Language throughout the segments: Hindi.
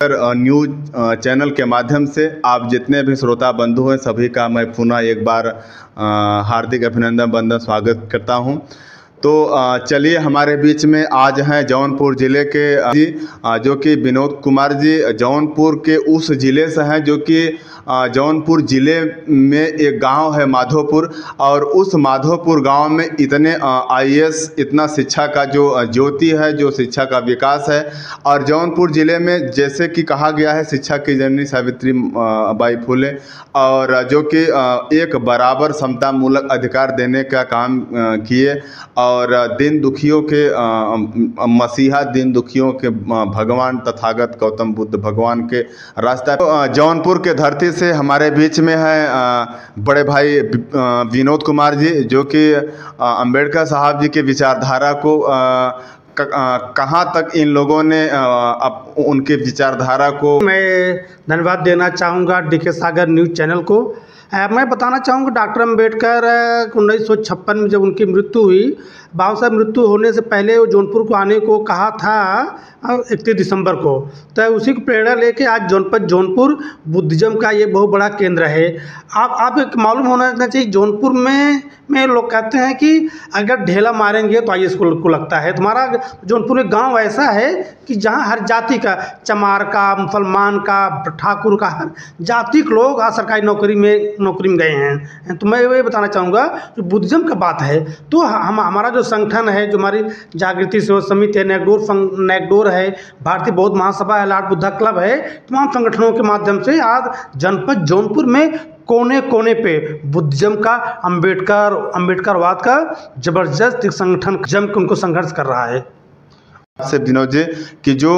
न्यूज़ चैनल के माध्यम से आप जितने भी श्रोता बंधु हैं, सभी का मैं पुनः एक बार हार्दिक अभिनंदन बंदन स्वागत करता हूँ। तो चलिए हमारे बीच में आज हैं जौनपुर ज़िले के जी जो कि विनोद कुमार जी, जौनपुर के उस ज़िले से हैं जो कि जौनपुर ज़िले में एक गाँव है माधोपुर और उस माधोपुर गाँव में इतने आईएएस, इतना शिक्षा का जो ज्योति है, जो शिक्षा का विकास है और जौनपुर ज़िले में जैसे कि कहा गया है शिक्षा की जननी सावित्री बाई फूले और जो कि एक बराबर समता मूलक अधिकार देने का काम किए और दिन दुखियों के मसीहा दिन दुखियों के भगवान तथागत गौतम बुद्ध भगवान के रास्ता जौनपुर के धरती से हमारे बीच में है बड़े भाई विनोद कुमार जी जो कि अंबेडकर साहब जी के विचारधारा को कहाँ तक इन लोगों ने अ, अप, उनके विचारधारा को मैं धन्यवाद देना चाहूँगा डी के सागर न्यूज़ चैनल को। मैं बताना चाहूँगा, डॉक्टर अंबेडकर उन्नीस सौ छप्पन में जब उनकी मृत्यु हुई, बाबा साहब मृत्यु होने से पहले वो जौनपुर को आने को कहा था इकतीस दिसंबर को। तो उसी को प्रेरणा लेके आज जौनपद जौनपुर बुद्धिज़्म का ये बहुत बड़ा केंद्र है। आप आप एक मालूम होना चाहिए, जौनपुर में में लोग कहते हैं कि अगर ढेला मारेंगे तो आई को, को लगता है। तुम्हारा जौनपुर में गाँव ऐसा है कि जहाँ हर जाति का चमार का मुसलमान का ठाकुर का हर जाति के लोग आज सरकारी नौकरी में नौकरी में गए हैं। तो मैं ये बताना चाहूँगा जो बुद्धिज़्म का बात है। तो हम हमारा जो संगठन है जो हमारी जागृति सेवा समिति है नेकडोर नेकडोर है भारतीय बौद्ध महासभा है लाट बुद्धा क्लब है तमाम संगठनों के माध्यम से आज जनपद जौनपुर में कोने कोने पे बुद्धिज्म का, अंबेडकर, अंबेडकरवाद का ज़बरदस्त संगठन जम के उनको संघर्ष कर रहा है। से विनोद जी कि जो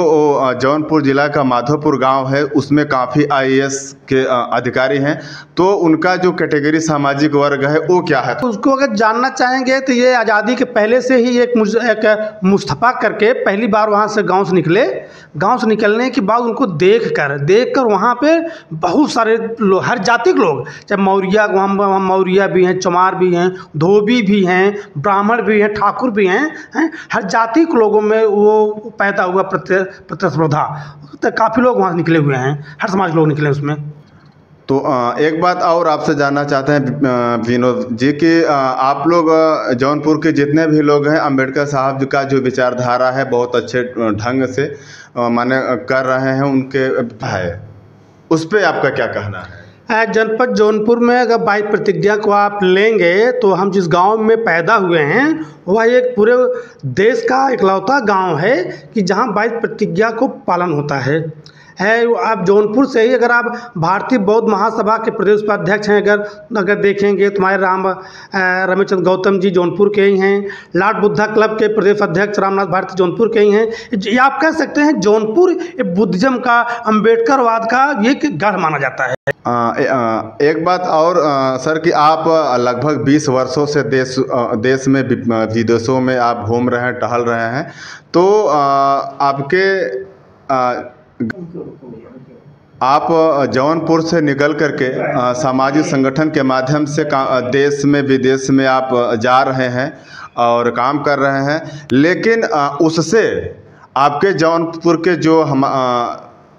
जौनपुर जिला का माधोपुर गाँव है उसमें काफ़ी आईएएस के अधिकारी हैं। तो उनका जो कैटेगरी सामाजिक वर्ग है वो क्या है? उसको अगर जानना चाहेंगे तो ये आज़ादी के पहले से ही एक मुज, एक मुस्तफ़ा करके पहली बार वहाँ से गाँव से निकले। गाँव से निकलने के बाद उनको देख कर देख कर वहाँ पे बहुत सारे हर जाति के लोग चाहे मौर्या वहाँ मौर्या भी हैं चमार भी हैं धोबी भी हैं ब्राह्मण भी हैं ठाकुर भी हैं। हर जाति के लोगों में वो पैदा हुआ प्रत्य प्रतिस्पर्धा तो काफ़ी लोग वहाँ निकले हुए हैं, हर समाज के लोग निकले उसमें। तो एक बात और आपसे जानना चाहते हैं विनोद जी, कि आप लोग जौनपुर के जितने भी लोग हैं, अंबेडकर साहब का जो विचारधारा है, बहुत अच्छे ढंग से माने कर रहे हैं उनके है उस पर आपका क्या कहना है? जनपद जौनपुर में अगर बाइक प्रतिज्ञा को आप लेंगे तो हम जिस गाँव में पैदा हुए हैं, वह एक पूरे देश का इकलौता गाँव है कि जहाँ बाइक प्रतिज्ञा को पालन होता है। है आप जौनपुर से ही अगर आप भारतीय बौद्ध महासभा के प्रदेश उपाध्यक्ष हैं अगर अगर देखेंगे तुम्हारे राम अ, रमेशचंद्र गौतम जी जौनपुर के ही हैं लाट बुद्धा क्लब के प्रदेश अध्यक्ष रामनाथ भारती जौनपुर के ही हैं। ये आप कह सकते हैं जौनपुर बुद्धिज्म का अम्बेडकरवाद का एक गढ़ माना जाता है। अ, एक बात और अ, सर कि आप लगभग 20 वर्षों से देश देश में विदेशों में आप घूम रहे हैं टहल रहे हैं तो अ, आपके आप जौनपुर से निकल करके सामाजिक संगठन के माध्यम से देश में, विदेश में आप जा रहे हैं और काम कर रहे हैं, लेकिन उससे आपके जौनपुर के जो हम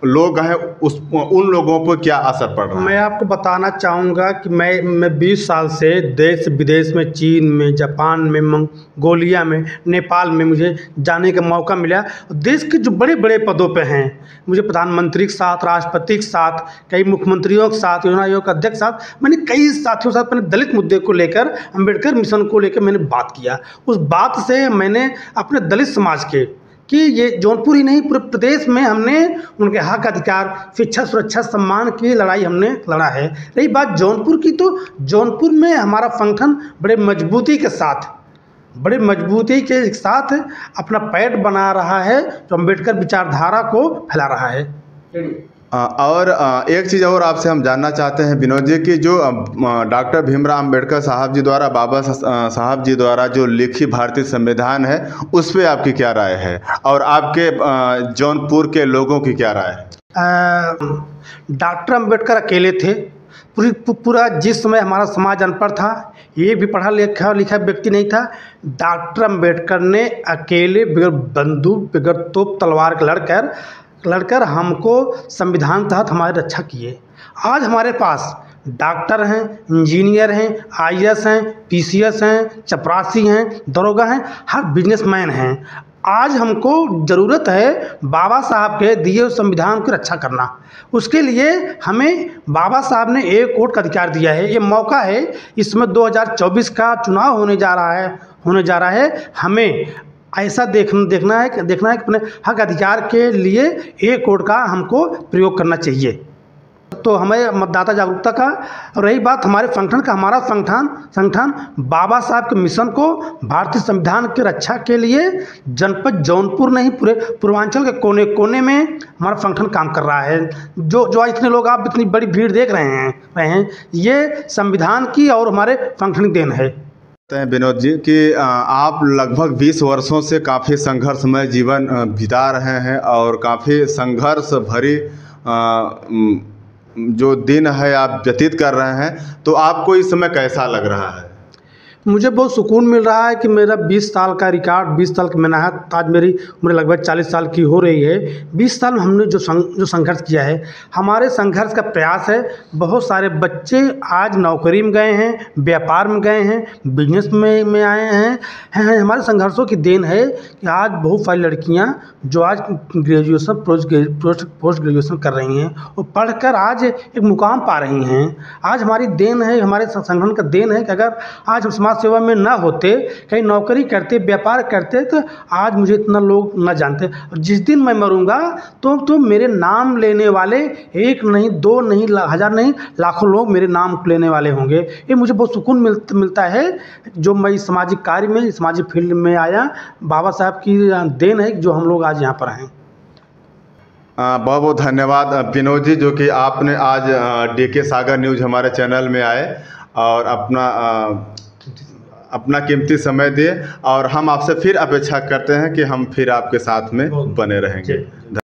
लोग हैं, उस, उन लोगों पर क्या असर पड़ रहा है? मैं आपको बताना चाहूँगा कि मैं मैं 20 साल से देश, विदेश में, चीन में, जापान में, मंगोलिया में, नेपाल में मुझे जाने का मौका मिला। देश के जो बड़े बड़े पदों पे हैं, मुझे प्रधानमंत्री के साथ, राष्ट्रपति के साथ, कई मुख्यमंत्रियों के साथ योजना आयोग के अध्यक्ष के साथ, मैंने कई साथियों के साथ, मैंने दलित मुद्दे को लेकर अंबेडकर मिशन को लेकर मैंने बात किया। उस बात से मैंने अपने दलित समाज के कि ये जौनपुर ही नहीं, पूरे प्रदेश में हमने उनके हक, अधिकार, शिक्षा, सुरक्षा, सम्मान की लड़ाई हमने लड़ा है। रही बात जौनपुर की तो जौनपुर में हमारा फ़ंक्शन बड़े मजबूती के साथ, बड़े मजबूती के साथ अपना पैट बना रहा है, जो अंबेडकर विचारधारा को फैला रहा है। और एक चीज़ और आपसे हम जानना चाहते हैं, विनोद जी, कि जो डॉक्टर भीमराव अंबेडकर साहब जी द्वारा, बाबा साहब जी द्वारा जो लिखी भारतीय संविधान है, उस पर आपकी क्या राय है? और आपके जौनपुर के लोगों की क्या राय है? डॉक्टर अंबेडकर अकेले थे। पूरी पूरा जिस समय हमारा समाज अनपढ़ था, ये भी पढ़ा लिखा लिखा व्यक्ति नहीं था। डॉक्टर अंबेडकर ने अकेले बगैर बंदूक, बगैर तोप, तलवार लड़कर लड़कर हमको संविधान तहत हमारी रक्षा किए। आज हमारे पास डॉक्टर हैं, इंजीनियर हैं, आईएएस हैं, पीसीएस हैं, चपरासी हैं, दरोगा हैं, हर बिजनेसमैन हैं। आज हमको ज़रूरत है बाबा साहब के दिए हुए संविधान की रक्षा करना। उसके लिए हमें बाबा साहब ने एक वोट का अधिकार दिया है। ये मौका है, इसमें 2024 का चुनाव होने जा रहा है, होने जा रहा है। हमें ऐसा देख देखना है देखना है कि अपने हक अधिकार के लिए एक कोड का हमको प्रयोग करना चाहिए। तो हमें मतदाता जागरूकता का और रही बात हमारे संगठन का, हमारा संगठन संगठन बाबा साहब के मिशन को भारतीय संविधान की रक्षा के लिए जनपद जौनपुर नहीं, पूरे पूर्वांचल के कोने कोने में हमारा संगठन काम कर रहा है। जो जो इतने लोग आप इतनी बड़ी भीड़ देख रहे हैं रहे हैं, ये संविधान की और हमारे संगठन की देन है। कहते हैं। विनोद जी, कि आप लगभग 20 वर्षों से काफ़ी संघर्षमय जीवन बिता रहे हैं और काफ़ी संघर्ष भरी जो दिन है आप व्यतीत कर रहे हैं। तो आपको इस समय कैसा लग रहा है? मुझे बहुत सुकून मिल रहा है कि मेरा 20 साल का रिकॉर्ड 20 साल की मेहनत आज मेरी उम्र लगभग 40 साल की हो रही है। 20 साल में हमने जो संग, जो संघर्ष किया है हमारे संघर्ष का प्रयास है बहुत सारे बच्चे आज नौकरी में गए हैं व्यापार में गए हैं बिज़नेस में में आए हैं। हैं हमारे संघर्षों की देन है कि आज बहुत सारी लड़कियाँ जो आज ग्रेजुएसन पोस्ट पोस्ट ग्रेजुएसन कर रही हैं वो पढ़कर आज एक मुकाम पा रही हैं। आज हमारी देन है हमारे संगठन का देन है कि अगर आज हम समाज सेवा में ना होते कहीं नौकरी करते व्यापार करते तो आज मुझे इतना लोग ना जानते। और जिस दिन मैं मरूँगा तो तो मेरे नाम लेने वाले एक नहीं दो नहीं हज़ार नहीं लाखों लोग मेरे नाम लेने वाले होंगे। ये मुझे बहुत सुकून मिल, मिलता है। जो मैं इस सामाजिक कार्य में सामाजिक फ़ील्ड में आया बाबा साहब की देन है जो हम लोग आज यहाँ पर आए। बहुत बहुत धन्यवाद विनोद जी जो कि आपने आज डी के सागर न्यूज़ हमारे चैनल में आए और अपना अपना कीमती समय दिए और हम आपसे फिर अपेक्षा करते हैं कि हम फिर आपके साथ में बने रहेंगे।